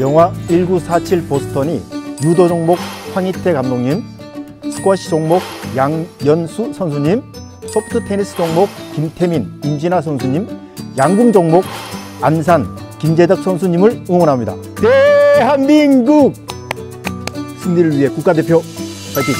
영화 1947 보스턴이 유도 종목 황희태 감독님, 스쿼시 종목 양연수 선수님, 소프트 테니스 종목 김태민, 임진아 선수님, 양궁 종목 안산 김재덕 선수님을 응원합니다. 대한민국 승리를 위해 국가대표 파이팅!